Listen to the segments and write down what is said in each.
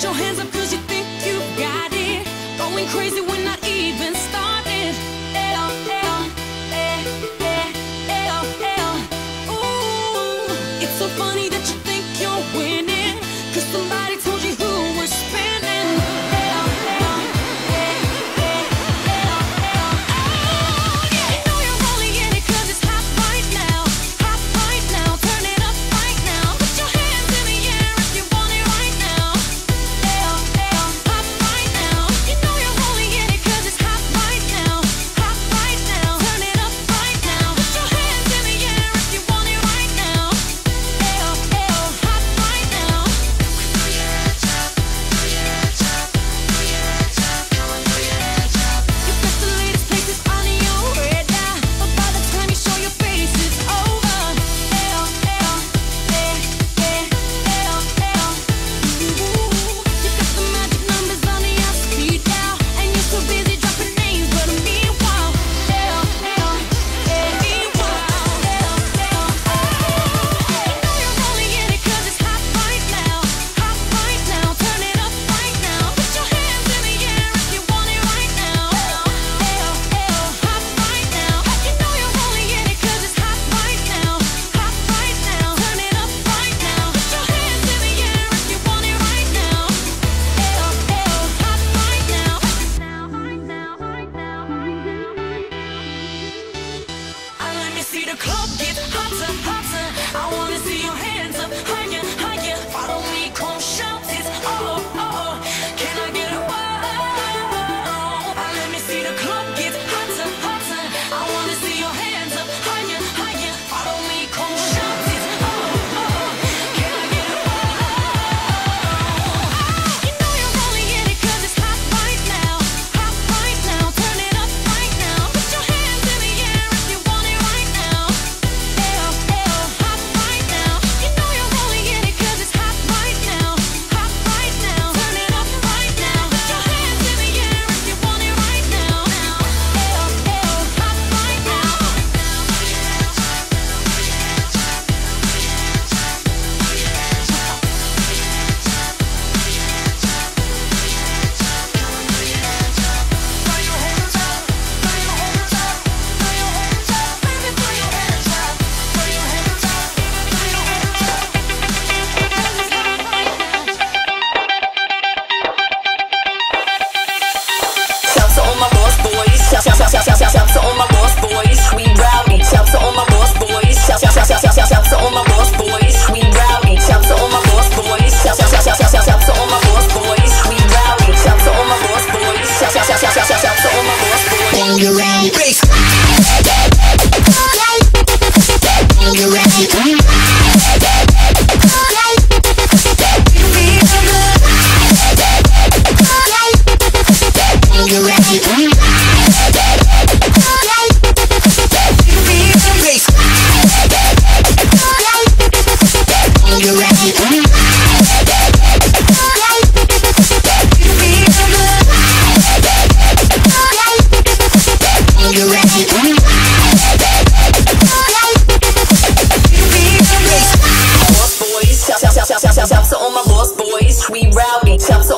Put your hands up cause you think you got it. Going crazy when I we rowdy. Chops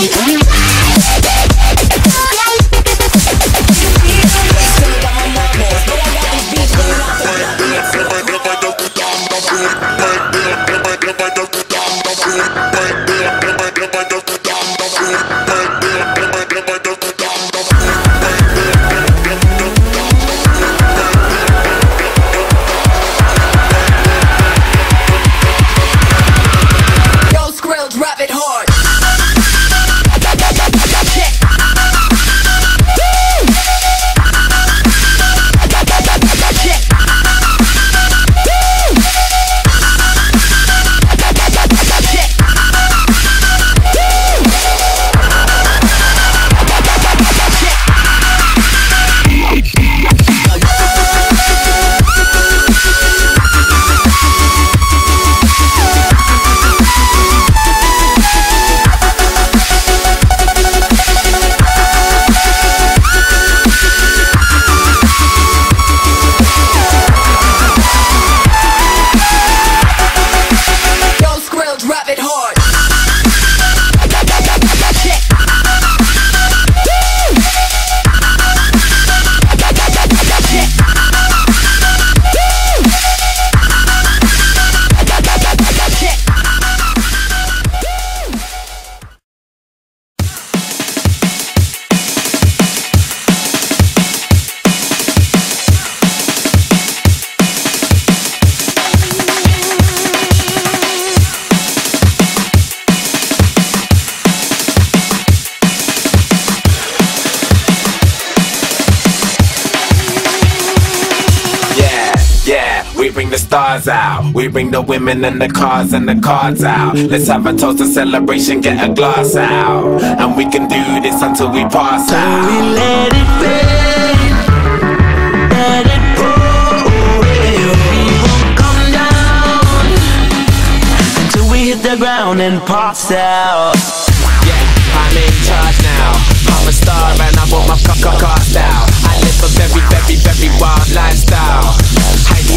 Thank you. We bring the out. We bring the women and the cars and the cards out. Let's have a toast and celebration, get a glass out. And we can do this until we pass So out. we let it rain, let it pour. We won't come down until we hit the ground and pass out. Yeah, I'm in charge now. I'm a star and I want my cock cast out. I live a very, very, very wild lifestyle.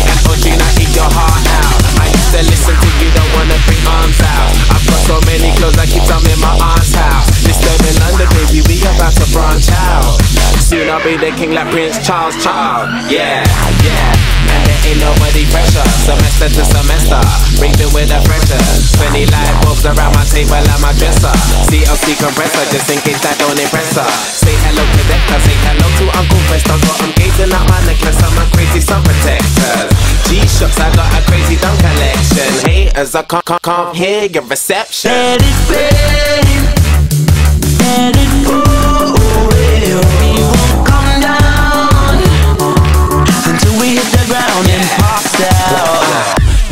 And Audrina, eat your heart out. I used to listen you, don't wanna bring arms out. I've got so many clothes, I keep them in my aunt's house. Disturbing London, baby, we about to branch out. Soon I'll be the king like Prince Charles Child. Yeah, yeah. And there ain't nobody pressure. Semester to semester, breathing with the pressure. 20 light bulbs around my table and my dresser. CLC compressor, just in case that don't impress her. Say hello to Decca, say hello to Uncle. Got him gazing at my necklace, I'm a crazy protector. G-Shocks, I got a crazy dumb collection. Haters, I can't, can't, can't hear your reception. Let it rain, let it pour.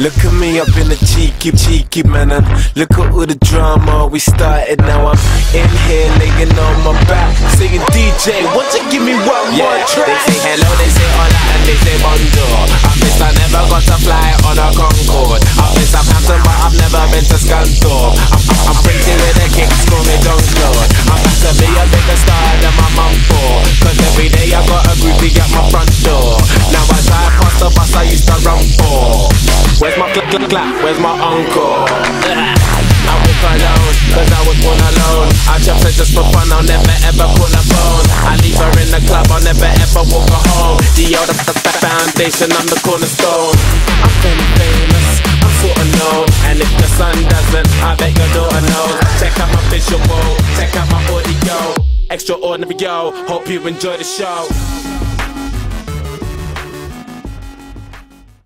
Look at me up in the cheeky, cheeky man. And look at all the drama we started. Now I'm in here laying on my back, saying DJ, won't you give me one more track? They say hello, they say hola, and they say bonjour. I miss I never got to fly on a Concorde. I miss Southampton, but I've never been to Scunthorpe. I'm, I'm printing with the kicks, call me Don never ever walk her home. The other foundation, I'm the cornerstone. I'm very famous, I'm sorta known. And if the sun doesn't, I bet your daughter knows. Check out my visual, check out my audio. Extraordinary, yo. Hope you enjoy the show.